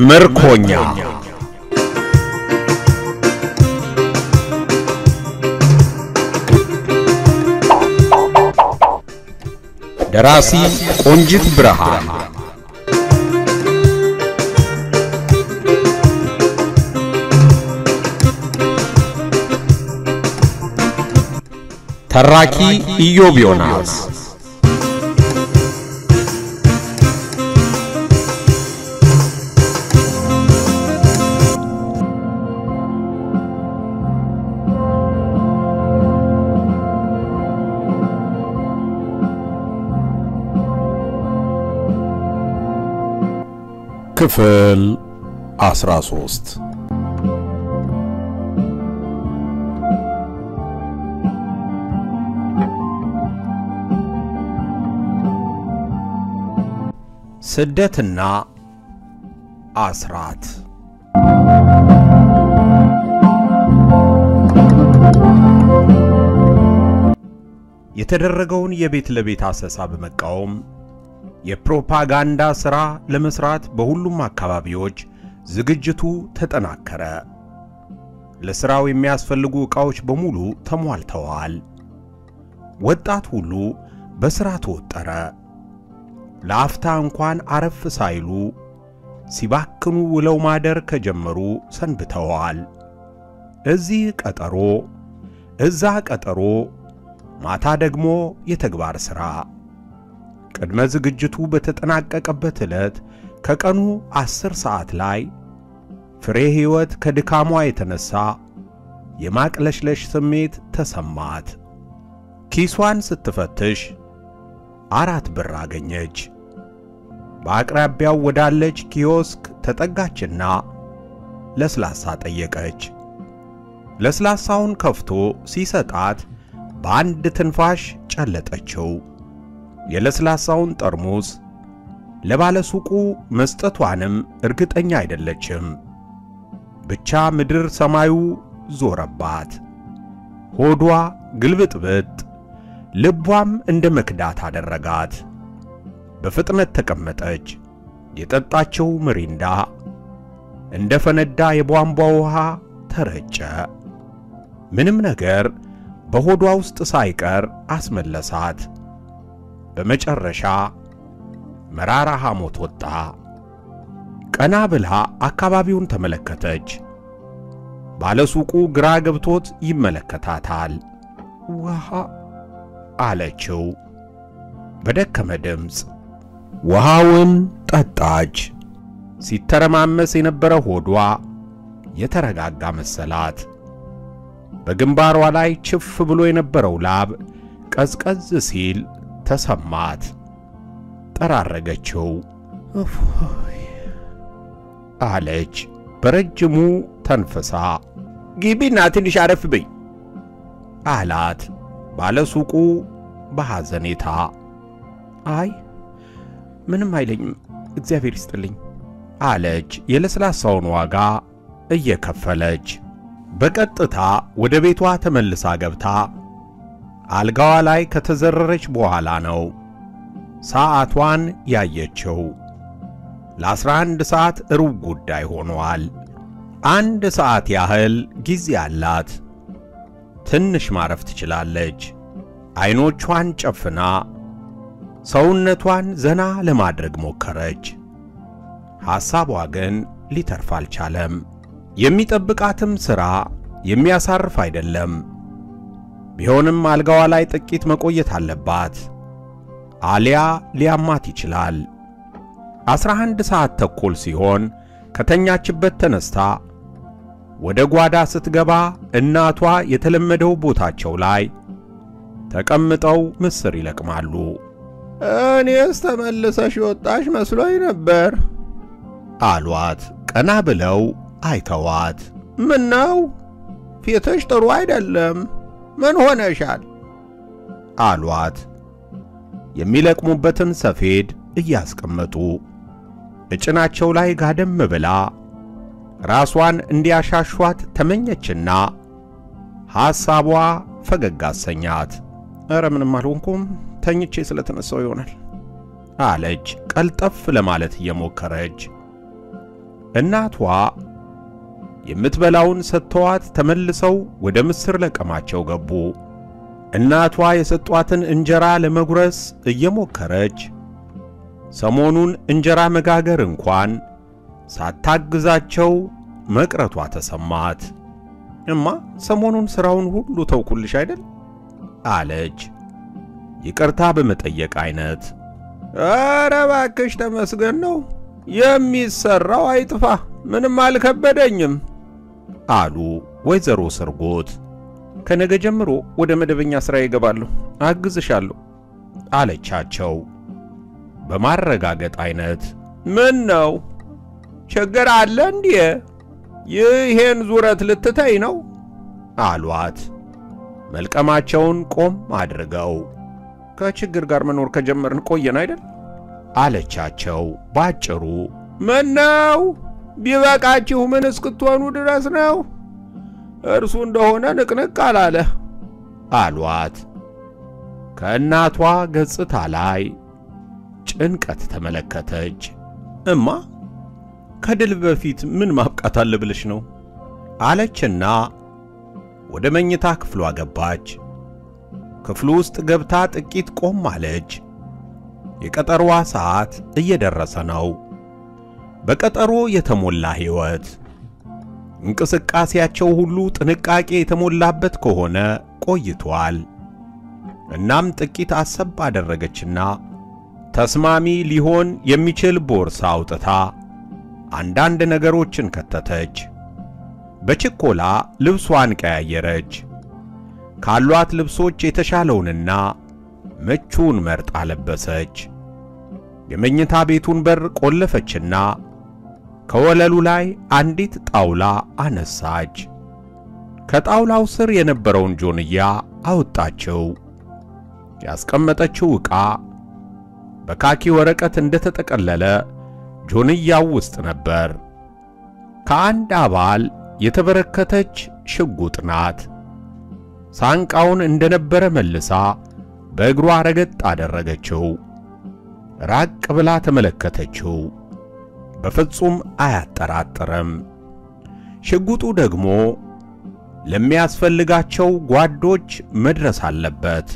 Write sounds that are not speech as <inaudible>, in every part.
ምርኮኛ። ደራሲ ቆንጂት ብርሃን። ተራኪ ኢዮብ ዮናስ ክፍል 13 ስደትና አስራት። የተደረገውን የቤት ለቤት አሰሳ በመቃወም የፕሮፓጋንዳ ሥራ ለመስራት በሁሉም አካባቢዎች ዝግጅቱ ተጠናከረ። ለሥራው የሚያስፈልጉ ዕቃዎች በሙሉ ተሟልተዋል። ወጣት ሁሉ በሥራ ተወጠረ። ለአፍታ እንኳን አረፍ ሳይሉ ሲባክኑ ውለው ማደር ከጀመሩ ሰንብተዋል። እዚህ ቀጠሮ፣ እዛ ቀጠሮ፣ ማታ ደግሞ የተግባር ሥራ። ቅድመ ዝግጅቱ በተጠናቀቀበት ዕለት ከቀኑ ዐሥር ሰዓት ላይ ፍሬ ሕይወት ከድካሟ የተነሣ የማቅለሽለሽ ስሜት ተሰማት። ኪሷን ስትፈትሽ አራት ብር አገኘች። በአቅራቢያው ወዳለች ኪዮስክ ተጠጋችና ለስላሳ ጠየቀች። ለስላሳውን ከፍቶ ሲሰጣት በአንድ ትንፋሽ ጨለጠችው። የለስላሳውን ጠርሙስ ለባለሱቁ መስጠቷንም እርግጠኛ አይደለችም። ብቻ ምድር ሰማዩ ዞረባት። ሆዷ ግልብጥብጥ፣ ልቧም እንደ መክዳት አደረጋት። በፍጥነት ተቀመጠች። የጠጣችው ምሪንዳ እንደ ፈነዳ የቧንቧ ውሃ ተረጨ። ምንም ነገር በሆዷ ውስጥ ሳይቀር አስመለሳት። በመጨረሻ መራራ ሐሞት ወጣ። ቀና ብላ አካባቢውን ተመለከተች። ባለሱቁ ግራ ገብቶት ይመለከታታል። ውሃ አለችው በደከመ ድምፅ። ውሃውን ጠጣች። ሲተረማመስ የነበረ ሆዷ የተረጋጋ መሰላት። በግንባሯ ላይ ችፍ ብሎ የነበረው ላብ ቀዝቀዝ ሲል ተሰማት። ጠራረገችው። እፎይ አለች በረጅሙ ተንፍሳ። ግቢና ትንሽ አረፍ በይ አላት ባለሱቁ በሐዘኔታ። አይ ምንም አይለኝም እግዚአብሔር ይስጥልኝ አለች የለስላሳውን ዋጋ እየከፈለች። በቀጥታ ወደ ቤቷ ተመልሳ ገብታ አልጋዋ ላይ ከተዘረረች በኋላ ነው ሰዓቷን ያየችው። ለአስራ አንድ ሰዓት ሩብ ጉዳይ ሆኗል። አንድ ሰዓት ያህል ጊዜ አላት። ትንሽ ማረፍ ትችላለች። ዐይኖቿን ጨፍና ሰውነቷን ዘና ለማድረግ ሞከረች። ሐሳቧ ግን ሊተርፍ አልቻለም። የሚጠብቃትም ሥራ የሚያሳርፍ አይደለም። ቢሆንም አልጋዋ ላይ ጥቂት መቆየት አለባት። አሊያ ሊያማት ይችላል። ዐሥራ አንድ ሰዓት ተኩል ሲሆን ከተኛችበት ተነስታ ወደ ጓዳ ስትገባ እናቷ የተለመደው ቦታቸው ላይ ተቀምጠው ምስር ይለቅማሉ። እኔስ ተመልሰሽ ወጣሽ መስሎኝ ነበር አሏት። ቀና ብለው አይተዋት። ምን ነው ፊትሽ ጥሩ አይደለም፣ ምን ሆነሻል? አሏት የሚለቅሙበትን ሰፌድ እያስቀመጡ እጭናቸው ላይ ጋደም ብላ ራሷን እንዲያሻሿት ተመኘችና ሐሳቧ ፈገግ አሰኛት። ኧረ ምንም አልሆንኩም፣ ተኝቼ ስለተነሳው ይሆናል አለች ቀልጠፍ ለማለት እየሞከረች። እናቷ የምትበላውን ሰጥተዋት ተመልሰው ወደ ምስር ለቀማቸው ገቡ። እናቷ የሰጧትን እንጀራ ለመጉረስ እየሞከረች ሰሞኑን እንጀራ መጋገር እንኳን ሳታግዛቸው መቅረቷ ተሰማት። እማ ሰሞኑን ሥራውን ሁሉ ተውኩልሽ አይደል? አለች ይቅርታ በመጠየቅ አይነት። ኧረ እባክሽ ተመስገን ነው የሚሰራው አይጥፋ፣ ምንም አልከበደኝም አሉ ወይዘሮ ስርጎት። ከነገ ጀምሮ ወደ መደበኛ ሥራ ይገባለሁ፣ አግዝሻለሁ አለቻቸው በማረጋገጥ አይነት። ምን ነው ችግር አለ እንዴ? ይሄን ዙረት ልትተይ ነው አሏት መልቀማቸውን ቆም አድርገው። ከችግር ጋር መኖር ከጀመርን ቆየን አይደል አለቻቸው ባጭሩ። ምን ነው ቢበቃችሁ ምን እስክትሆኑ ድረስ ነው? እርሱ እንደሆነ ንቅንቅ አላለ አሏት። ከእናቷ ገጽታ ላይ ጭንቀት ተመለከተች። እማ ከድል በፊት ምን ማብቃት አለ ብለሽ ነው አለችና ወደ መኝታ ክፍሏ ገባች። ክፍሉ ውስጥ ገብታ ጥቂት ቆም አለች። የቀጠሮዋ ሰዓት እየደረሰ ነው። በቀጠሮ የተሞላ ሕይወት፣ እንቅስቃሴያቸው ሁሉ ጥንቃቄ የተሞላበት ከሆነ ቆይቷል። እናም ጥቂት አሰብ አደረገችና ተስማሚ ሊሆን የሚችል ቦርሳ አውጥታ አንዳንድ ነገሮችን ከተተች። በችኮላ ልብሷን ቀያየረች። ካሏት ልብሶች የተሻለውንና ምቹውን መርጣ ለበሰች። የመኝታ ቤቱን በር ቆለፈችና ከወለሉ ላይ አንዲት ጣውላ አነሳች። ከጣውላው ስር የነበረውን ጆንያ አወጣችው። ያስቀመጠችው ዕቃ በካኪ ወረቀት እንደተጠቀለለ ጆንያው ውስጥ ነበር። ከአንድ አባል የተበረከተች ሽጉጥ ናት። ሳንቃውን እንደነበረ መልሳ በእግሯ ረገጥ አደረገችው። ራቅ ብላ ተመለከተችው። በፍጹም አያጠራጥርም። ሽጉጡ ደግሞ ለሚያስፈልጋቸው ጓዶች መድረስ አለበት።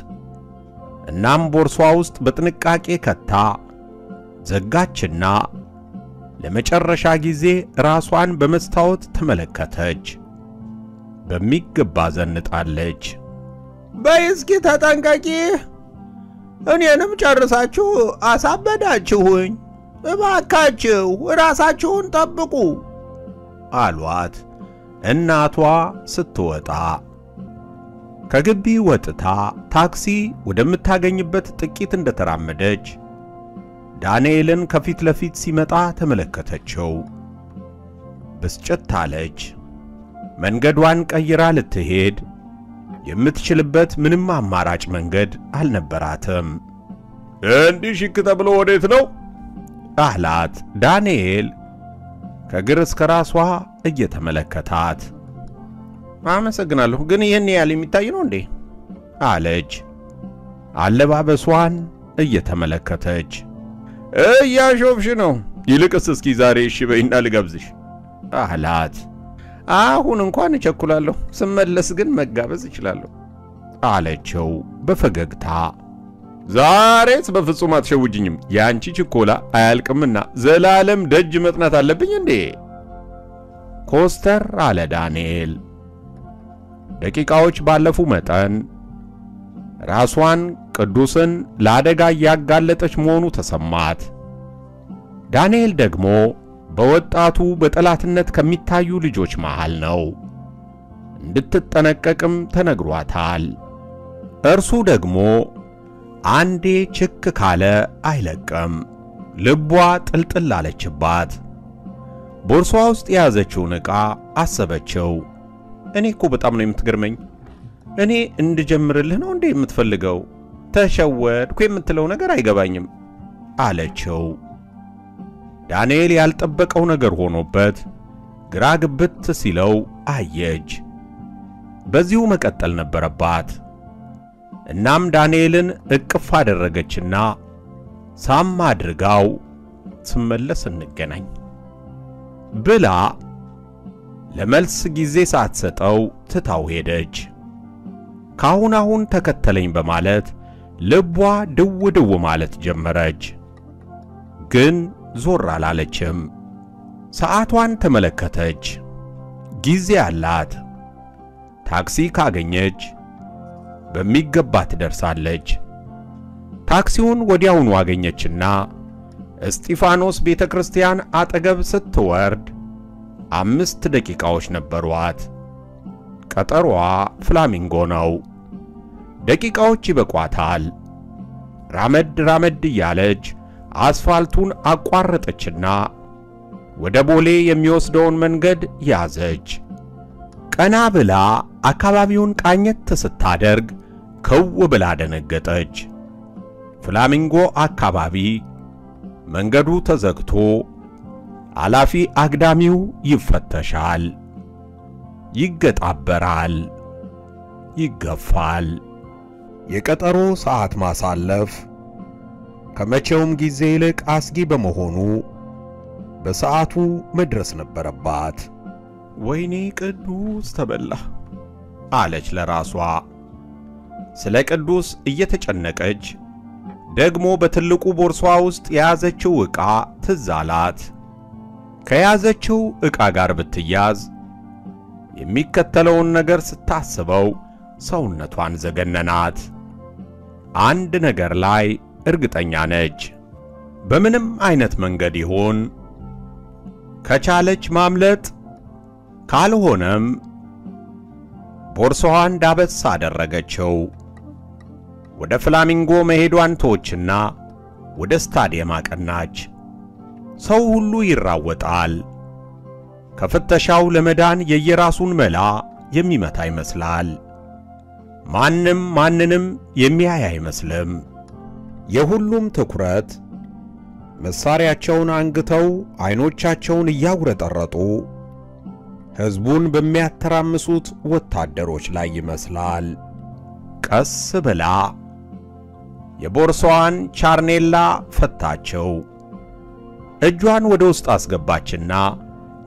እናም ቦርሷ ውስጥ በጥንቃቄ ከታ ዘጋችና ለመጨረሻ ጊዜ ራሷን በመስታወት ተመለከተች። በሚገባ ዘንጣለች። በይ እስኪ ተጠንቀቂ፣ እኔንም ጨርሳችሁ አሳበዳችሁኝ። እባካችሁ ራሳችሁን ጠብቁ አሏት እናቷ ስትወጣ። ከግቢ ወጥታ ታክሲ ወደምታገኝበት ጥቂት እንደተራመደች ዳንኤልን ከፊት ለፊት ሲመጣ ተመለከተችው። ብስጭት አለች። መንገዷን ቀይራ ልትሄድ የምትችልበት ምንም አማራጭ መንገድ አልነበራትም። እንዲህ ሽክ ተብሎ ወዴት ነው አላት ዳንኤል ከግር እስከ ራሷ እየተመለከታት። አመሰግናለሁ፣ ግን ይህን ያህል የሚታይ ነው እንዴ? አለች አለባበሷን እየተመለከተች። እያሾፍሽ ነው። ይልቅስ እስኪ ዛሬ እሺ በይና ልጋብዝሽ አላት። አሁን እንኳን እቸኩላለሁ፣ ስመለስ ግን መጋበዝ እችላለሁ አለችው በፈገግታ። ዛሬስ በፍጹም አትሸውጅኝም። የአንቺ ችኮላ አያልቅምና ዘላለም ደጅ መጥናት አለብኝ እንዴ? ኮስተር አለ ዳንኤል። ደቂቃዎች ባለፉ መጠን ራሷን ቅዱስን ለአደጋ እያጋለጠች መሆኑ ተሰማት። ዳንኤል ደግሞ በወጣቱ በጠላትነት ከሚታዩ ልጆች መሃል ነው። እንድትጠነቀቅም ተነግሯታል። እርሱ ደግሞ አንዴ ችክ ካለ አይለቅም። ልቧ ጥልጥል አለችባት። ቦርሷ ውስጥ የያዘችውን ዕቃ አሰበችው። እኔ እኮ በጣም ነው የምትገርመኝ። እኔ እንድጀምርልህ ነው እንዴ የምትፈልገው? ተሸወድኩ የምትለው ነገር አይገባኝም አለችው። ዳንኤል ያልጠበቀው ነገር ሆኖበት ግራ ግብት ሲለው አየች። በዚሁ መቀጠል ነበረባት። እናም ዳንኤልን እቅፍ አደረገችና ሳም አድርጋው ስመለስ እንገናኝ ብላ ለመልስ ጊዜ ሳትሰጠው ትታው ሄደች። ካሁን አሁን ተከተለኝ በማለት ልቧ ድው ድው ማለት ጀመረች። ግን ዞር አላለችም። ሰዓቷን ተመለከተች። ጊዜ አላት። ታክሲ ካገኘች በሚገባ ትደርሳለች። ታክሲውን ወዲያውኑ አገኘችና እስጢፋኖስ ቤተ ክርስቲያን አጠገብ ስትወርድ አምስት ደቂቃዎች ነበሯት። ቀጠሯ ፍላሚንጎ ነው። ደቂቃዎች ይበቋታል። ራመድ ራመድ እያለች አስፋልቱን አቋረጠችና ወደ ቦሌ የሚወስደውን መንገድ ያዘች። ቀና ብላ አካባቢውን ቃኘት ስታደርግ ክው ብላ ደነገጠች። ፍላሚንጎ አካባቢ መንገዱ ተዘግቶ አላፊ አግዳሚው ይፈተሻል፣ ይገጣበራል፣ ይገፋል። የቀጠሮ ሰዓት ማሳለፍ ከመቼውም ጊዜ ይልቅ አስጊ በመሆኑ በሰዓቱ መድረስ ነበረባት። ወይኔ ቅዱስ ተበላ አለች ለራሷ። ስለ ቅዱስ እየተጨነቀች ደግሞ በትልቁ ቦርሷ ውስጥ የያዘችው ዕቃ ትዝ አላት። ከያዘችው ዕቃ ጋር ብትያዝ የሚከተለውን ነገር ስታስበው ሰውነቷን ዘገነናት። አንድ ነገር ላይ እርግጠኛ ነች። በምንም አይነት መንገድ ይሁን ከቻለች ማምለጥ፣ ካልሆነም ቦርሳዋን ዳበስ አደረገችው። ወደ ፍላሚንጎ መሄዷን ተወችና ወደ ስታዲየም አቀናች። ሰው ሁሉ ይራወጣል። ከፍተሻው ለመዳን የየራሱን መላ የሚመታ ይመስላል። ማንም ማንንም የሚያይ አይመስልም። የሁሉም ትኩረት መሳሪያቸውን አንግተው አይኖቻቸውን እያጉረጠረጡ ሕዝቡን በሚያተራምሱት ወታደሮች ላይ ይመስላል። ቀስ ብላ የቦርሳዋን ቻርኔላ ፈታቸው። እጇን ወደ ውስጥ አስገባችና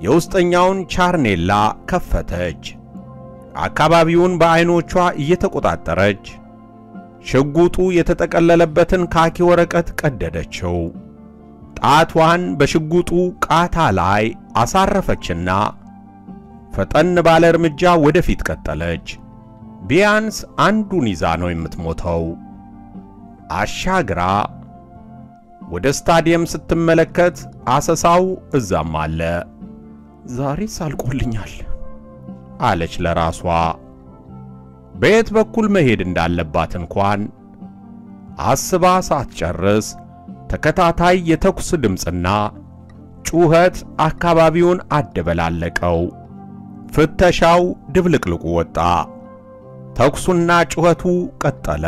የውስጠኛውን ቻርኔላ ከፈተች። አካባቢውን በዐይኖቿ እየተቆጣጠረች ሽጉጡ የተጠቀለለበትን ካኪ ወረቀት ቀደደችው። ጣቷን በሽጉጡ ቃታ ላይ አሳረፈችና ፈጠን ባለ እርምጃ ወደፊት ቀጠለች። ቢያንስ አንዱን ይዛ ነው የምትሞተው። አሻግራ ወደ ስታዲየም ስትመለከት አሰሳው እዛም አለ። ዛሬስ አልቆልኛል አለች ለራሷ። በየት በኩል መሄድ እንዳለባት እንኳን አስባ ሳትጨርስ ተከታታይ የተኩስ ድምፅና ጩኸት አካባቢውን አደበላለቀው። ፍተሻው ድብልቅልቁ ወጣ። ተኩሱና ጩኸቱ ቀጠለ።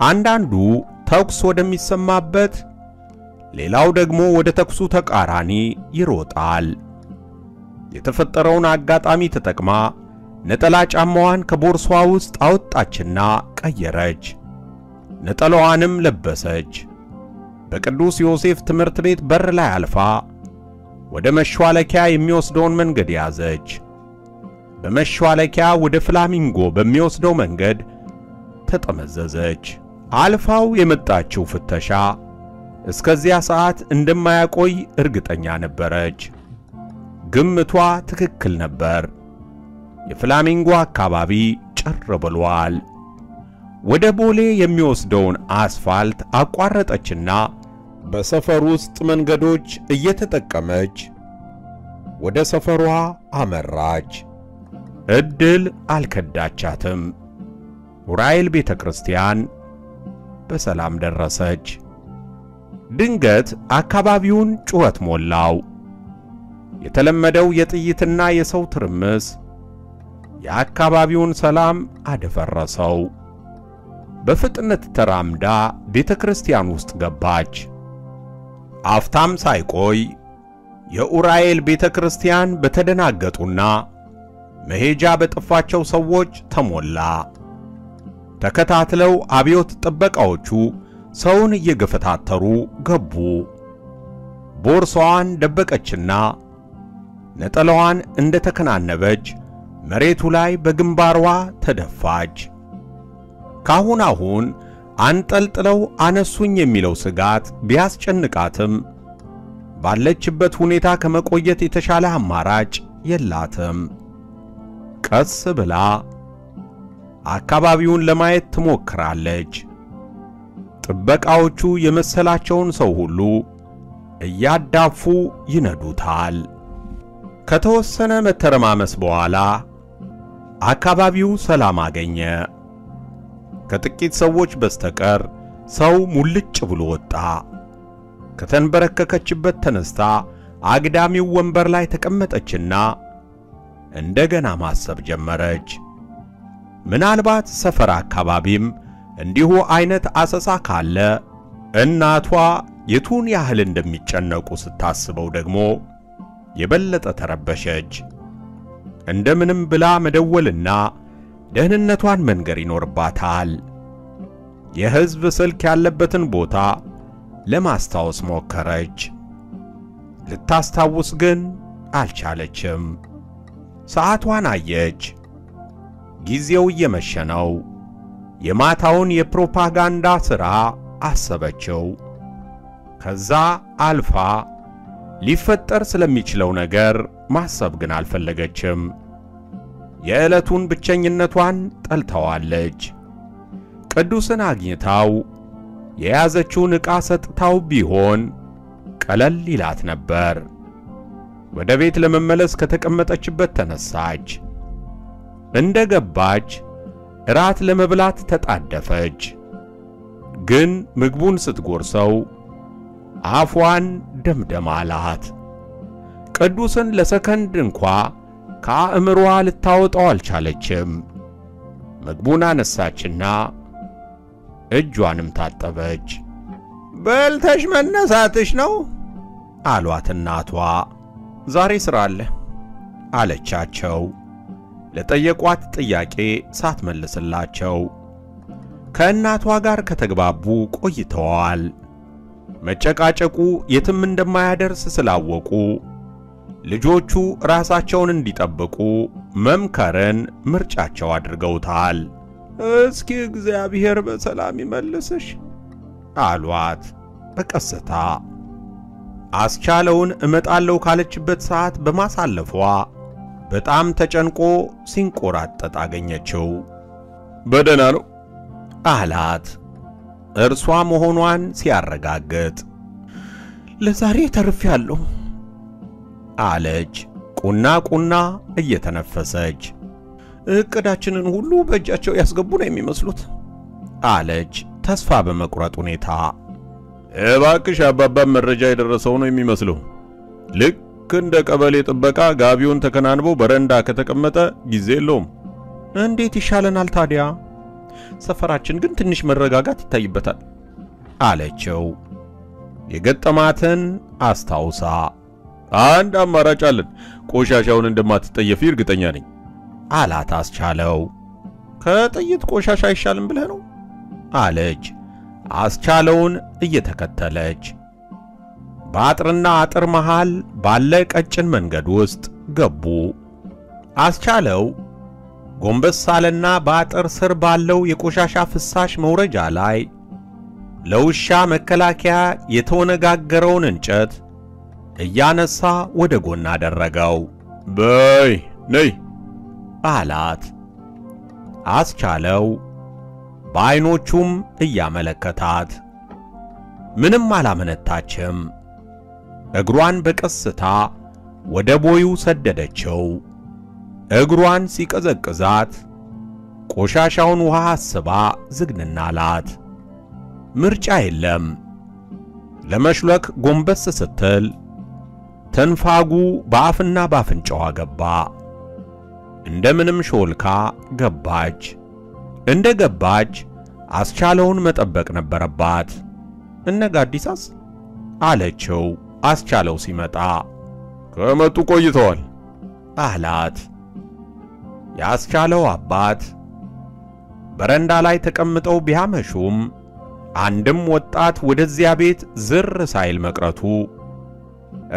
አንዳንዱ ተኩስ ወደሚሰማበት፣ ሌላው ደግሞ ወደ ተኩሱ ተቃራኒ ይሮጣል። የተፈጠረውን አጋጣሚ ተጠቅማ ነጠላ ጫማዋን ከቦርሷ ውስጥ አወጣችና ቀየረች። ነጠላዋንም ለበሰች። በቅዱስ ዮሴፍ ትምህርት ቤት በር ላይ አልፋ ወደ መሿለኪያ የሚወስደውን መንገድ ያዘች። በመሿለኪያ ወደ ፍላሚንጎ በሚወስደው መንገድ ተጠመዘዘች። አልፋው የመጣችው ፍተሻ እስከዚያ ሰዓት እንደማያቆይ እርግጠኛ ነበረች። ግምቷ ትክክል ነበር። የፍላሚንጎ አካባቢ ጭር ብሏል። ወደ ቦሌ የሚወስደውን አስፋልት አቋረጠችና በሰፈር ውስጥ መንገዶች እየተጠቀመች ወደ ሰፈሯ አመራች። ዕድል አልከዳቻትም። ዑራኤል ቤተ ክርስቲያን በሰላም ደረሰች። ድንገት አካባቢውን ጩኸት ሞላው። የተለመደው የጥይትና የሰው ትርምስ የአካባቢውን ሰላም አደፈረሰው። በፍጥነት ተራምዳ ቤተ ክርስቲያን ውስጥ ገባች። አፍታም ሳይቆይ የዑራኤል ቤተ ክርስቲያን በተደናገጡና መሄጃ በጠፋቸው ሰዎች ተሞላ። ተከታትለው አብዮት ጥበቃዎቹ ሰውን እየገፈታተሩ ገቡ። ቦርሳዋን ደበቀችና ነጠላዋን እንደ ተከናነበች መሬቱ ላይ በግንባሯ ተደፋች። ካሁን አሁን አንጠልጥለው አነሱኝ የሚለው ስጋት ቢያስጨንቃትም ባለችበት ሁኔታ ከመቆየት የተሻለ አማራጭ የላትም። ቀስ ብላ አካባቢውን ለማየት ትሞክራለች። ጥበቃዎቹ የመሰላቸውን ሰው ሁሉ እያዳፉ ይነዱታል። ከተወሰነ መተረማመስ በኋላ አካባቢው ሰላም አገኘ። ከጥቂት ሰዎች በስተቀር ሰው ሙልጭ ብሎ ወጣ። ከተንበረከከችበት ተነስታ አግዳሚው ወንበር ላይ ተቀመጠችና እንደገና ማሰብ ጀመረች። ምናልባት ሰፈር አካባቢም እንዲሁ አይነት አሰሳ ካለ እናቷ የቱን ያህል እንደሚጨነቁ ስታስበው ደግሞ የበለጠ ተረበሸች። እንደምንም ብላ መደወልና ደህንነቷን መንገር ይኖርባታል። የሕዝብ ስልክ ያለበትን ቦታ ለማስታወስ ሞከረች። ልታስታውስ ግን አልቻለችም። ሰዓቷን አየች። ጊዜው እየመሸ ነው። የማታውን የፕሮፓጋንዳ ሥራ አሰበችው። ከዛ አልፋ ሊፈጠር ስለሚችለው ነገር ማሰብ ግን አልፈለገችም። የዕለቱን ብቸኝነቷን ጠልተዋለች። ቅዱስን አግኝታው የያዘችውን ዕቃ ሰጥታው ቢሆን ቀለል ይላት ነበር። ወደ ቤት ለመመለስ ከተቀመጠችበት ተነሳች። እንደ ገባች እራት ለመብላት ተጣደፈች። ግን ምግቡን ስትጎርሰው አፏን ደምደም አላት። ቅዱስን ለሰከንድ እንኳ ከአእምሮዋ ልታወጣው አልቻለችም። ምግቡን አነሳችና እጇንም ታጠበች። በልተሽ መነሳትሽ ነው አሏት እናቷ። ዛሬ ሥራ አለ አለቻቸው። ለጠየቋት ጥያቄ ሳትመልስላቸው ከእናቷ ጋር ከተግባቡ ቆይተዋል። መጨቃጨቁ የትም እንደማያደርስ ስላወቁ ልጆቹ ራሳቸውን እንዲጠብቁ መምከርን ምርጫቸው አድርገውታል። እስኪ እግዚአብሔር በሰላም ይመልስሽ አሏት በቀስታ። አስቻለውን እመጣለሁ ካለችበት ሰዓት በማሳለፏ በጣም ተጨንቆ ሲንቆራጠጥ አገኘችው። በደህና ነው አላት እርሷ መሆኗን ሲያረጋግጥ። ለዛሬ ተርፌያለሁ አለች ቁና ቁና እየተነፈሰች። እቅዳችንን ሁሉ በእጃቸው ያስገቡ ነው የሚመስሉት አለች ተስፋ በመቁረጥ ሁኔታ። እባክሽ አባባም መረጃ የደረሰው ነው የሚመስለው። ልክ እንደ ቀበሌ ጥበቃ ጋቢውን ተከናንቦ በረንዳ ከተቀመጠ ጊዜ የለውም። እንዴት ይሻለናል ታዲያ? ሰፈራችን ግን ትንሽ መረጋጋት ይታይበታል አለችው የገጠማትን አስታውሳ። አንድ አማራጭ አለን። ቆሻሻውን እንደማትጠየፊ እርግጠኛ ነኝ አላት አስቻለው። ከጥይት ቆሻሻ አይሻልም ብለህ ነው አለች አስቻለውን እየተከተለች። በአጥርና አጥር መሃል ባለ ቀጭን መንገድ ውስጥ ገቡ። አስቻለው ጎንበስ አለና በአጥር ስር ባለው የቆሻሻ ፍሳሽ መውረጃ ላይ ለውሻ መከላከያ የተወነጋገረውን እንጨት እያነሳ ወደ ጎን አደረገው። በይ ነይ አላት። አስቻለው በዐይኖቹም እያመለከታት ምንም አላመነታችም። እግሯን በቀስታ ወደ ቦዩ ሰደደችው። እግሯን ሲቀዘቅዛት ቆሻሻውን ውሃ አስባ ዝግንና አላት። ምርጫ የለም። ለመሽለክ ጎንበስ ስትል ተንፋጉ በአፍና ባፍንጫዋ ገባ። እንደምንም ሾልካ ገባች። እንደ ገባች አስቻለውን መጠበቅ ነበረባት። እነ ጋዲሳስ አለችው። አስቻለው ሲመጣ ከመጡ ቆይተዋል አላት። የአስቻለው አባት በረንዳ ላይ ተቀምጠው ቢያመሹም አንድም ወጣት ወደዚያ ቤት ዝር ሳይል መቅረቱ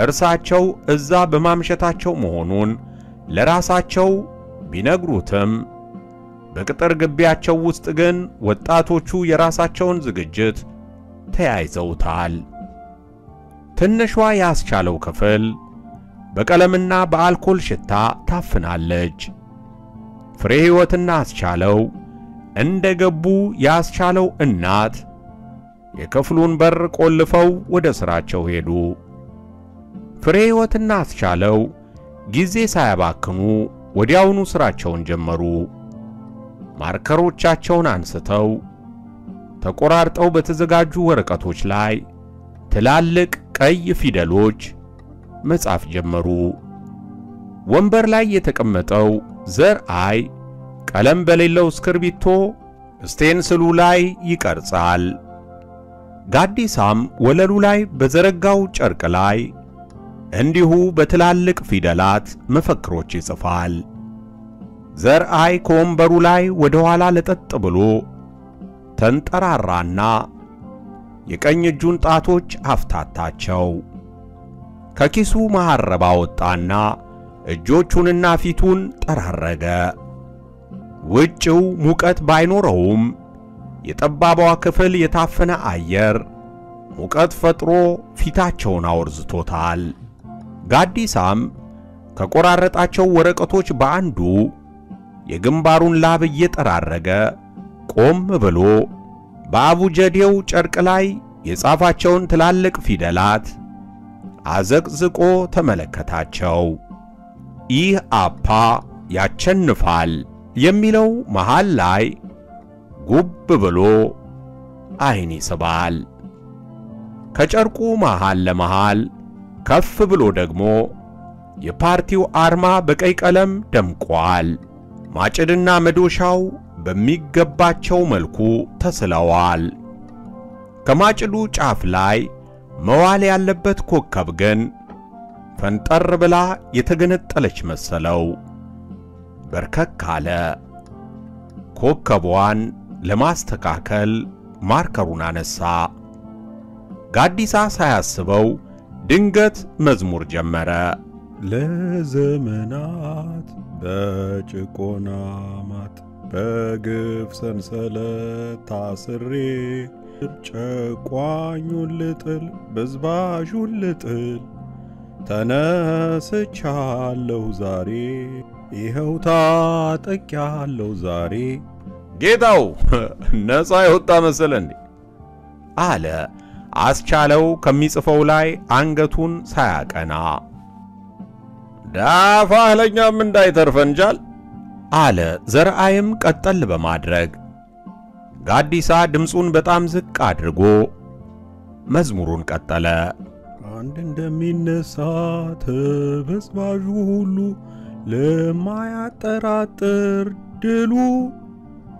እርሳቸው እዛ በማምሸታቸው መሆኑን ለራሳቸው ቢነግሩትም በቅጥር ግቢያቸው ውስጥ ግን ወጣቶቹ የራሳቸውን ዝግጅት ተያይዘውታል። ትንሿ ያስቻለው ክፍል በቀለምና በአልኮል ሽታ ታፍናለች። ፍሬ ሕይወትና አስቻለው እንደ ገቡ ያስቻለው እናት የክፍሉን በር ቆልፈው ወደ ሥራቸው ሄዱ። ፍሬ ሕይወትና አስቻለው ጊዜ ሳያባክኑ ወዲያውኑ ሥራቸውን ጀመሩ። ማርከሮቻቸውን አንስተው ተቆራርጠው በተዘጋጁ ወረቀቶች ላይ ትላልቅ ቀይ ፊደሎች መጻፍ ጀመሩ። ወንበር ላይ የተቀመጠው ዘርአይ ቀለም በሌለው እስክርቢቶ ስቴንስሉ ላይ ይቀርጻል። ጋዲሳም ወለሉ ላይ በዘረጋው ጨርቅ ላይ እንዲሁ በትላልቅ ፊደላት መፈክሮች ይጽፋል። ዘርአይ ከወንበሩ ላይ ወደ ኋላ ለጠጥ ብሎ ተንጠራራና የቀኝ እጁን ጣቶች አፍታታቸው። ከኪሱ መሐረብ አወጣና እጆቹንና ፊቱን ጠራረገ። ውጭው ሙቀት ባይኖረውም የጠባቧ ክፍል የታፈነ አየር ሙቀት ፈጥሮ ፊታቸውን አወርዝቶታል። ጋዲሳም ከቆራረጣቸው ወረቀቶች በአንዱ የግንባሩን ላብ እየጠራረገ ቆም ብሎ በአቡጀዴው ጨርቅ ላይ የጻፋቸውን ትላልቅ ፊደላት አዘቅዝቆ ተመለከታቸው። ይህ አፓ ያቸንፋል የሚለው መሃል ላይ ጉብ ብሎ አይን ይስባል። ከጨርቁ መሃል ለመሃል ከፍ ብሎ ደግሞ የፓርቲው አርማ በቀይ ቀለም ደምቋል። ማጭድና መዶሻው በሚገባቸው መልኩ ተስለዋል። ከማጭዱ ጫፍ ላይ መዋል ያለበት ኮከብ ግን ፈንጠር ብላ የተገነጠለች መሰለው። በርከክ አለ። ኮከቧን ለማስተካከል ማርከሩን አነሳ። ጋዲሳ ሳያስበው ድንገት መዝሙር ጀመረ። ለዘመናት በጭቆና ማጥ በግፍ ሰንሰለት ታስሬ ጨቋኙን ልጥል በዝባዡን ልጥል ተነስቻለሁ ዛሬ ይኸው ታጠቂያለሁ ዛሬ። ጌታው <laughs> ነፃ የወጣ መሰለ እንዴ? አለ አስቻለው ከሚጽፈው ላይ አንገቱን ሳያቀና። ዳፋህ ለኛም እንዳይተርፈንጃል አለ ዘርአይም ቀጠል በማድረግ ጋዲሳ ድምፁን በጣም ዝቅ አድርጎ መዝሙሩን ቀጠለ። አንድ እንደሚነሳ ተበዝባዡ ሁሉ ለማያጠራጥር ድሉ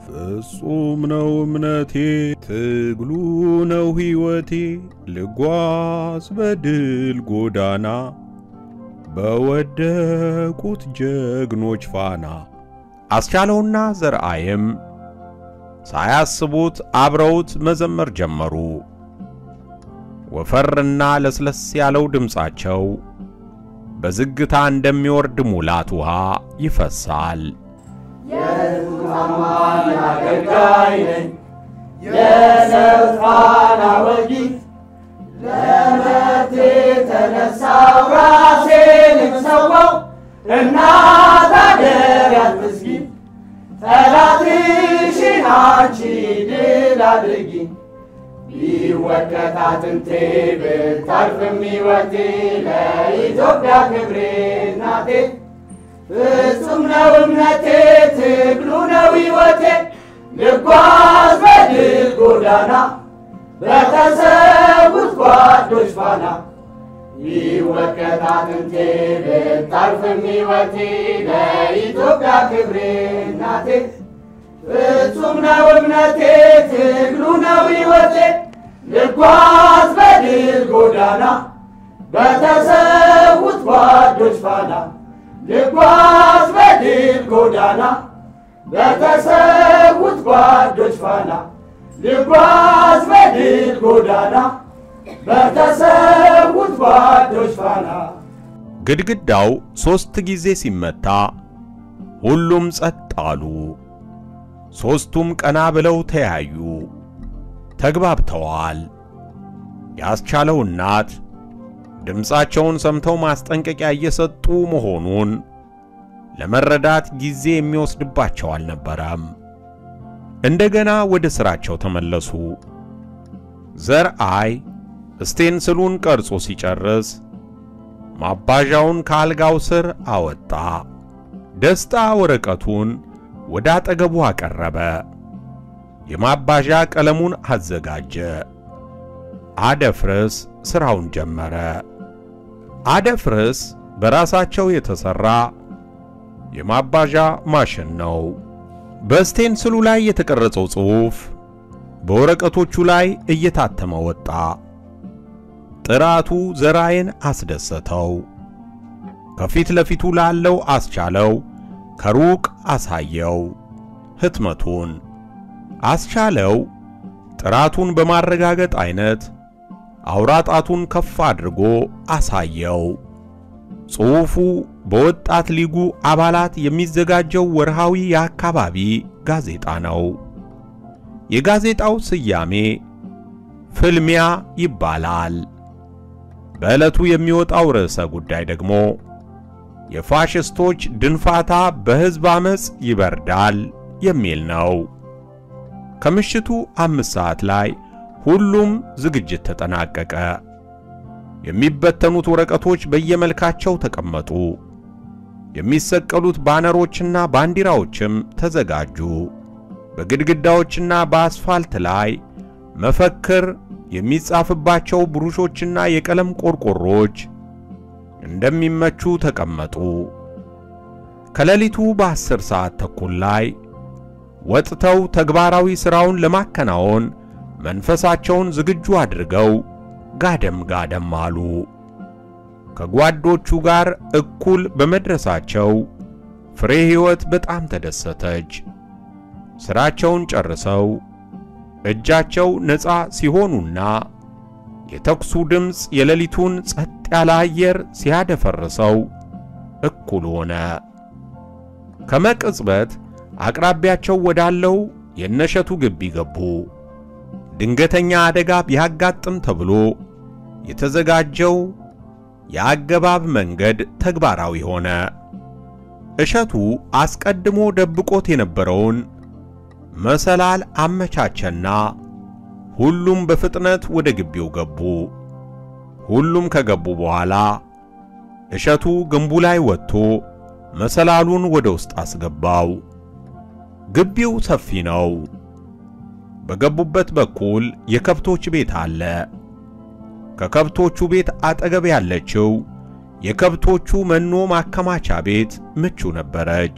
ፍጹም ነው እምነቴ፣ ትግሉ ነው ሕይወቴ፣ ልጓዝ በድል ጎዳና በወደቁት ጀግኖች ፋና። አስቻለውና ዘርአይም ሳያስቡት አብረውት መዘመር ጀመሩ። ወፈርና ለስለስ ያለው ድምፃቸው በዝግታ እንደሚወርድ ሙላት ውሃ ይፈሳል። የዙፋን አገልጋይ ነኝ የሰው ፋና ወጊ ለመብቴ ተነሳው ራሴንም ሰዋው እናት አገር አንቺ ድል አድርጊ። ቢወቀት አጥንቴ ብታልፍም ሕይወቴ ለኢትዮጵያ ክብሬ እናቴ። ፍጹም ነው እምነቴ ትግሉ ነው ሕይወቴ። ልጓዝ በድል ጎዳና በተሰዉት ጓዶች ፋና ቢወቀት አጥንቴ ብታልፍም ሕይወቴ ለኢትዮጵያ ክብሬ እናቴ ፍጹም ነው እምነቴ ትግሉ ነው ሕይወቴ። ልጓዝ በድል ጎዳና በተሰዉት ጓዶች ፋና። ልጓዝ በድል ጎዳና በተሰዉት ጓዶች ፋና። ልጓዝ በድል ጎዳና በተሰዉት ጓዶች ፋና። ግድግዳው ሦስት ጊዜ ሲመታ ሁሉም ጸጥ አሉ። ሦስቱም ቀና ብለው ተያዩ። ተግባብተዋል። ያስቻለው እናት ድምፃቸውን ሰምተው ማስጠንቀቂያ እየሰጡ መሆኑን ለመረዳት ጊዜ የሚወስድባቸው አልነበረም። እንደገና ወደ ሥራቸው ተመለሱ። ዘርአይ ስቴንስሉን ቀርጾ ሲጨርስ ማባዣውን ከአልጋው ስር አወጣ። ደስታ ወረቀቱን ወደ አጠገቡ አቀረበ። የማባዣ ቀለሙን አዘጋጀ። አደፍርስ ሥራውን ጀመረ። አደፍርስ በራሳቸው የተሠራ የማባዣ ማሽን ነው። በስቴንስሉ ላይ የተቀረጸው ጽሑፍ በወረቀቶቹ ላይ እየታተመ ወጣ። ጥራቱ ዘራይን አስደሰተው። ከፊት ለፊቱ ላለው አስቻለው ከሩቅ አሳየው ህትመቱን። አስቻለው ጥራቱን በማረጋገጥ አይነት አውራጣቱን ከፍ አድርጎ አሳየው። ጽሑፉ በወጣት ሊጉ አባላት የሚዘጋጀው ወርሃዊ የአካባቢ ጋዜጣ ነው። የጋዜጣው ስያሜ ፍልሚያ ይባላል። በዕለቱ የሚወጣው ርዕሰ ጉዳይ ደግሞ የፋሽስቶች ድንፋታ በሕዝብ ዓመፅ ይበርዳል የሚል ነው። ከምሽቱ አምስት ሰዓት ላይ ሁሉም ዝግጅት ተጠናቀቀ። የሚበተኑት ወረቀቶች በየመልካቸው ተቀመጡ። የሚሰቀሉት ባነሮችና ባንዲራዎችም ተዘጋጁ። በግድግዳዎችና በአስፋልት ላይ መፈክር የሚጻፍባቸው ብሩሾችና የቀለም ቆርቆሮች እንደሚመቹ ተቀመጡ። ከሌሊቱ በአስር ሰዓት ተኩል ላይ ወጥተው ተግባራዊ ሥራውን ለማከናወን መንፈሳቸውን ዝግጁ አድርገው ጋደም ጋደም አሉ። ከጓዶቹ ጋር እኩል በመድረሳቸው ፍሬ ሕይወት በጣም ተደሰተች። ሥራቸውን ጨርሰው እጃቸው ነፃ ሲሆኑና የተኩሱ ድምፅ የሌሊቱን ጸጥ ያለ አየር ሲያደፈርሰው እኩል ሆነ። ከመቅጽበት አቅራቢያቸው ወዳለው የነሸቱ ግቢ ገቡ። ድንገተኛ አደጋ ቢያጋጥም ተብሎ የተዘጋጀው የአገባብ መንገድ ተግባራዊ ሆነ። እሸቱ አስቀድሞ ደብቆት የነበረውን መሰላል አመቻቸና ሁሉም በፍጥነት ወደ ግቢው ገቡ። ሁሉም ከገቡ በኋላ እሸቱ ግንቡ ላይ ወጥቶ መሰላሉን ወደ ውስጥ አስገባው። ግቢው ሰፊ ነው። በገቡበት በኩል የከብቶች ቤት አለ። ከከብቶቹ ቤት አጠገብ ያለችው የከብቶቹ መኖ ማከማቻ ቤት ምቹ ነበረች።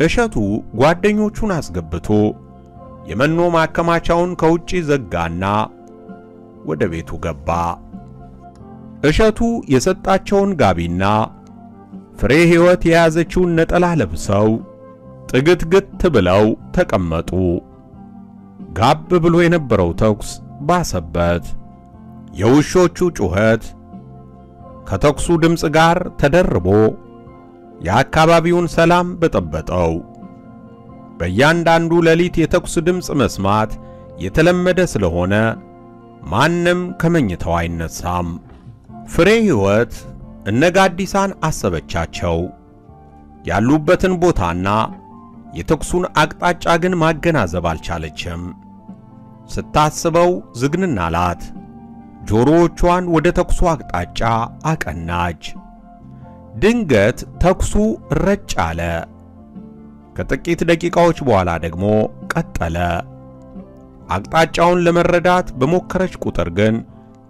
እሸቱ ጓደኞቹን አስገብቶ የመኖ ማከማቻውን ከውጪ ዘጋና ወደ ቤቱ ገባ። እሸቱ የሰጣቸውን ጋቢና ፍሬ ሕይወት የያዘችውን ነጠላ ለብሰው ጥግትግት ብለው ተቀመጡ። ጋብ ብሎ የነበረው ተኩስ ባሰበት። የውሾቹ ጩኸት ከተኩሱ ድምፅ ጋር ተደርቦ የአካባቢውን ሰላም በጠበጠው። በእያንዳንዱ ሌሊት የተኩስ ድምፅ መስማት የተለመደ ስለሆነ ማንም ከመኝታው አይነሳም። ፍሬ ሕይወት እነ ጋዲሳን አሰበቻቸው። ያሉበትን ቦታና የተኩሱን አቅጣጫ ግን ማገናዘብ አልቻለችም። ስታስበው ዝግንን አላት። ጆሮዎቿን ወደ ተኩሱ አቅጣጫ አቀናች። ድንገት ተኩሱ ረጭ አለ። ከጥቂት ደቂቃዎች በኋላ ደግሞ ቀጠለ። አቅጣጫውን ለመረዳት በሞከረች ቁጥር ግን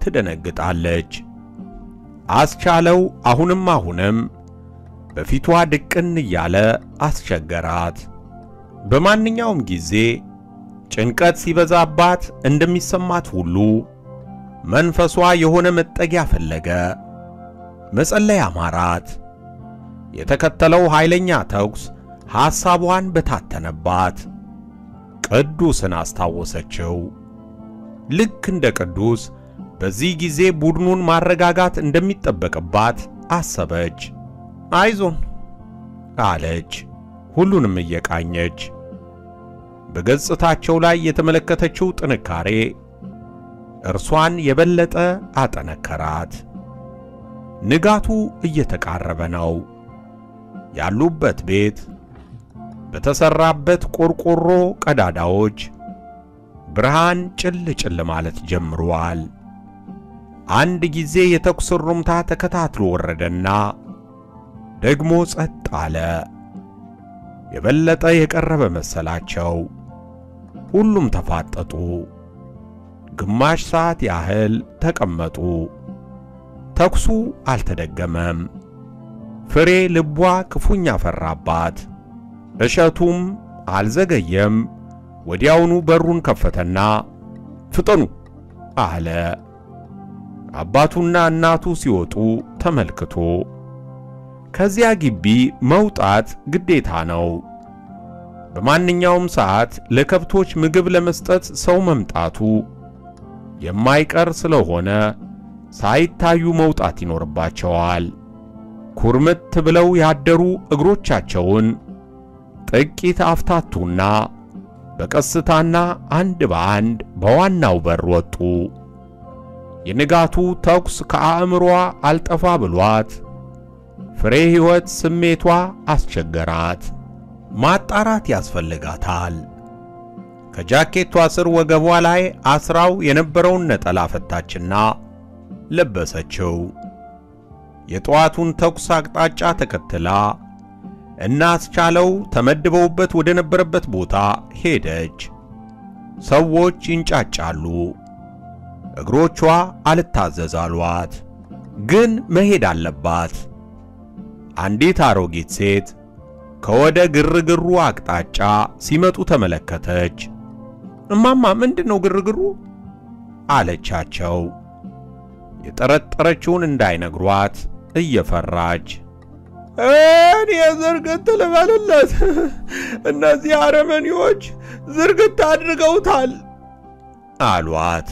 ትደነግጣለች። አስቻለው አሁንም አሁንም በፊቷ ድቅን እያለ አስቸገራት። በማንኛውም ጊዜ ጭንቀት ሲበዛባት እንደሚሰማት ሁሉ መንፈሷ የሆነ መጠጊያ ፈለገ። መጸለይ አማራት። የተከተለው ኃይለኛ ተኩስ ሐሳቧን በታተነባት። ቅዱስን አስታወሰችው። ልክ እንደ ቅዱስ በዚህ ጊዜ ቡድኑን ማረጋጋት እንደሚጠበቅባት አሰበች። አይዞን አለች፣ ሁሉንም እየቃኘች። በገጽታቸው ላይ የተመለከተችው ጥንካሬ እርሷን የበለጠ አጠነከራት። ንጋቱ እየተቃረበ ነው። ያሉበት ቤት በተሰራበት ቆርቆሮ ቀዳዳዎች ብርሃን ጭል ጭል ማለት ጀምሯል። አንድ ጊዜ የተኩስ ሩምታ ተከታትሎ ወረደና ደግሞ ጸጥ አለ። የበለጠ የቀረበ መሰላቸው። ሁሉም ተፋጠጡ። ግማሽ ሰዓት ያህል ተቀመጡ። ተኩሱ አልተደገመም። ፍሬ ልቧ ክፉኛ ፈራባት። እሸቱም አልዘገየም። ወዲያውኑ በሩን ከፈተና ፍጠኑ አለ። አባቱና እናቱ ሲወጡ ተመልክቶ ከዚያ ግቢ መውጣት ግዴታ ነው። በማንኛውም ሰዓት ለከብቶች ምግብ ለመስጠት ሰው መምጣቱ የማይቀር ስለሆነ ሳይታዩ መውጣት ይኖርባቸዋል። ኩርምት ብለው ያደሩ እግሮቻቸውን ጥቂት አፍታቱና በቀስታና አንድ በአንድ በዋናው በር ወጡ። የንጋቱ ተኩስ ከአእምሯ አልጠፋ ብሏት ፍሬ ሕይወት ስሜቷ አስቸገራት። ማጣራት ያስፈልጋታል። ከጃኬቷ ስር ወገቧ ላይ አስራው የነበረውን ነጠላ ፈታችና ለበሰችው። የጠዋቱን ተኩስ አቅጣጫ ተከትላ እናስቻለው ተመድበውበት ወደ ነበረበት ቦታ ሄደች። ሰዎች ይንጫጫሉ። እግሮቿ አልታዘዝ አሏት። ግን መሄድ አለባት። አንዲት አሮጊት ሴት ከወደ ግርግሩ አቅጣጫ ሲመጡ ተመለከተች። እማማ ምንድን ነው ግርግሩ? አለቻቸው። የጠረጠረችውን እንዳይነግሯት እየፈራች እኔ ዝርግት ልበልለት፣ እነዚህ አረመኔዎች ዝርግት አድርገውታል አሏት።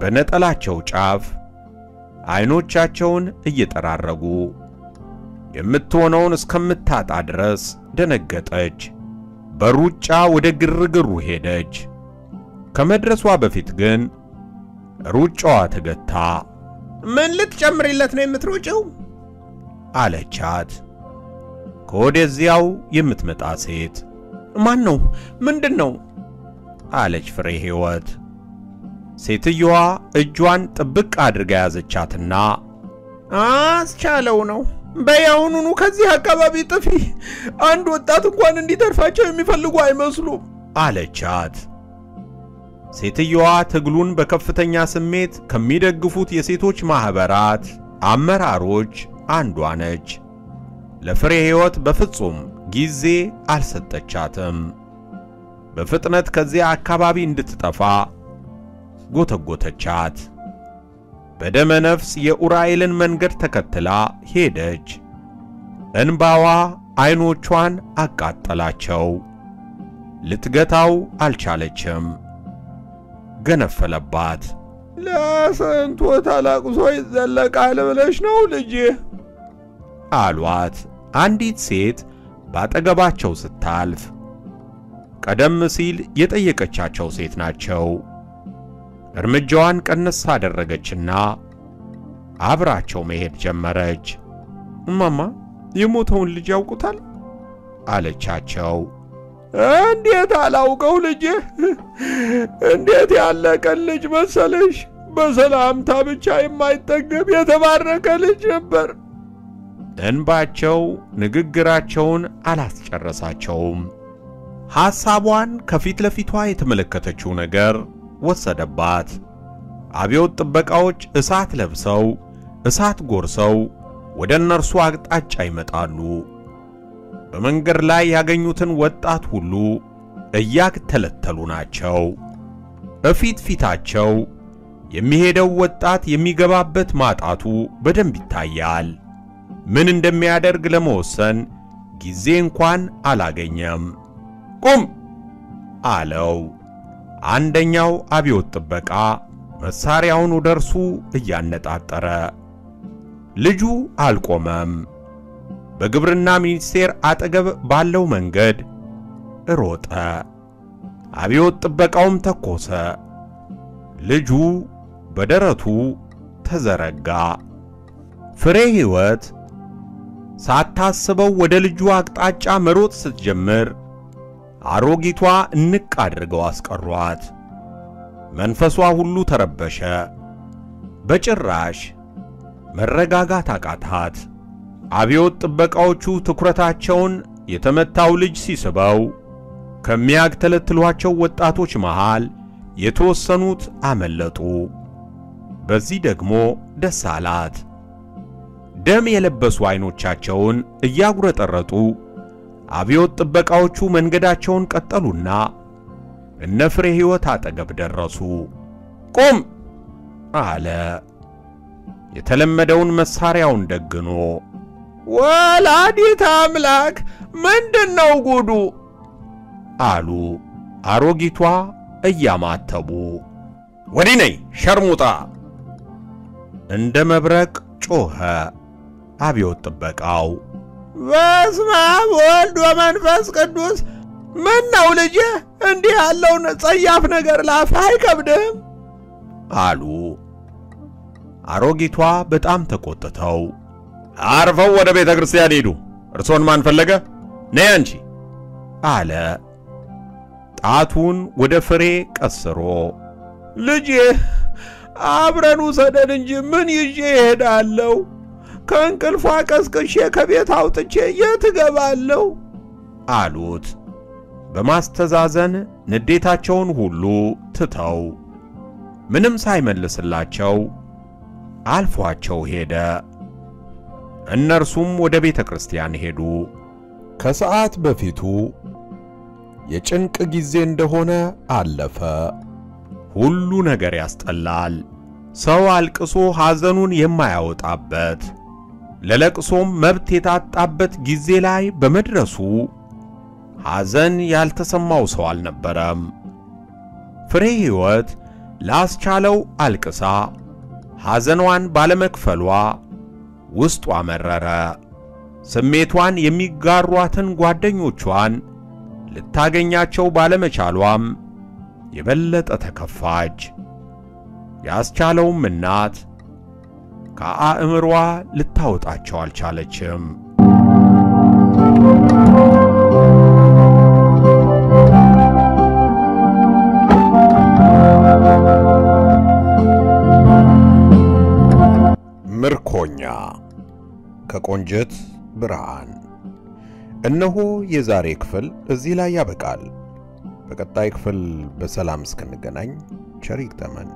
በነጠላቸው ጫፍ አይኖቻቸውን እየጠራረጉ የምትሆነውን እስከምታጣ ድረስ ደነገጠች። በሩጫ ወደ ግርግሩ ሄደች። ከመድረሷ በፊት ግን ሩጫዋ ተገታ። ምን ልትጨምሪለት ነው የምትሮጪው? አለቻት ከወደዚያው የምትመጣ ሴት። ማን ነው? ምንድን ነው? አለች ፍሬ ሕይወት። ሴትየዋ እጇን ጥብቅ አድርጋ ያዘቻትና አስቻለው ነው በያውኑኑ ከዚህ አካባቢ ጥፊ። አንድ ወጣት እንኳን እንዲተርፋቸው የሚፈልጉ አይመስሉም አለቻት። ሴትየዋ ትግሉን በከፍተኛ ስሜት ከሚደግፉት የሴቶች ማኅበራት አመራሮች አንዷ ነች። ለፍሬ ሕይወት በፍጹም ጊዜ አልሰጠቻትም። በፍጥነት ከዚያ አካባቢ እንድትጠፋ ጎተጎተቻት። በደመ ነፍስ የኡራኤልን መንገድ ተከትላ ሄደች። እንባዋ ዐይኖቿን አቃጠላቸው። ልትገታው አልቻለችም። ገነፈለባት። ለስንቱ ተለቅሶ ይዘለቃል ብለሽ ነው ልጄ? አሏት አንዲት ሴት ባጠገባቸው ስታልፍ። ቀደም ሲል የጠየቀቻቸው ሴት ናቸው። እርምጃዋን ቀነስ አደረገችና አብራቸው መሄድ ጀመረች። እማማ የሞተውን ልጅ ያውቁታል? አለቻቸው። እንዴት አላውቀው ልጄ? እንዴት ያለ ቀን ልጅ መሰለሽ! በሰላምታ ብቻ የማይጠገብ የተባረከ ልጅ ነበር። እንባቸው ንግግራቸውን አላስጨረሳቸውም። ሐሳቧን ከፊት ለፊቷ የተመለከተችው ነገር ወሰደባት። አብዮት ጥበቃዎች እሳት ለብሰው እሳት ጎርሰው ወደ እነርሱ አቅጣጫ ይመጣሉ። በመንገድ ላይ ያገኙትን ወጣት ሁሉ እያተለተሉ ናቸው። እፊት ፊታቸው የሚሄደው ወጣት የሚገባበት ማጣቱ በደንብ ይታያል። ምን እንደሚያደርግ ለመወሰን ጊዜ እንኳን አላገኘም። ቁም አለው። አንደኛው አብዮት ጥበቃ መሳሪያውን ወደ እርሱ እያነጣጠረ። ልጁ አልቆመም። በግብርና ሚኒስቴር አጠገብ ባለው መንገድ ሮጠ። አብዮት ጥበቃውም ተኮሰ። ልጁ በደረቱ ተዘረጋ። ፍሬ ሕይወት ሳታስበው ወደ ልጁ አቅጣጫ መሮጥ ስትጀምር አሮጊቷ እንቅ አድርገው አስቀሯት። መንፈሷ ሁሉ ተረበሸ። በጭራሽ መረጋጋት አቃታት። አብዮት ጥበቃዎቹ ትኩረታቸውን የተመታው ልጅ ሲስበው ከሚያግተለትሏቸው ወጣቶች መሃል የተወሰኑት አመለጡ። በዚህ ደግሞ ደስ አላት። ደም የለበሱ አይኖቻቸውን እያጉረጠረጡ አብዮት ጥበቃዎቹ መንገዳቸውን ቀጠሉና እነ ፍሬ ሕይወት አጠገብ ደረሱ። ቁም አለ የተለመደውን መሳሪያውን ደግኖ። ወላዲት አምላክ ምንድነው ጉዱ? አሉ አሮጊቷ እያማተቡ። ወዲህ ነይ ሸርሙጣ! እንደ መብረቅ ጮኸ አብዮት ጥበቃው። በስመ አብ ወልድ ወመንፈስ ቅዱስ። ምን ነው ልጄ፣ እንዲህ ያለውን ጸያፍ ነገር ላፍህ አይከብድም? አሉ አሮጊቷ በጣም ተቆጥተው። አርፈው ወደ ቤተ ክርስቲያን ሄዱ። እርሶን ማን ፈለገ? ነይ አንቺ አለ ጣቱን ወደ ፍሬ ቀስሮ። ልጄ አብረን ውሰደን እንጂ ምን ይዤ እሄዳለሁ? ከእንቅልፏ ቀስቅሼ ከቤት አውጥቼ የት እገባለሁ? አሉት በማስተዛዘን ንዴታቸውን ሁሉ ትተው። ምንም ሳይመልስላቸው አልፏቸው ሄደ። እነርሱም ወደ ቤተ ክርስቲያን ሄዱ። ከሰዓት በፊቱ የጭንቅ ጊዜ እንደሆነ አለፈ። ሁሉ ነገር ያስጠላል። ሰው አልቅሶ ሐዘኑን የማያወጣበት ለለቅሶም መብት የታጣበት ጊዜ ላይ በመድረሱ ሐዘን ያልተሰማው ሰው አልነበረም። ፍሬ ሕይወት ላስቻለው አልቅሳ ሐዘኗን ባለመክፈሏ ውስጧ መረረ። ስሜቷን የሚጋሯትን ጓደኞቿን ልታገኛቸው ባለመቻሏም የበለጠ ተከፋች። ያስቻለውም እናት ከአእምሯ ልታወጣቸው አልቻለችም። ምርኮኛ ከቆንጀት ብርሃን። እነሆ የዛሬ ክፍል እዚህ ላይ ያበቃል። በቀጣይ ክፍል በሰላም እስክንገናኝ ቸር ይግጠመን።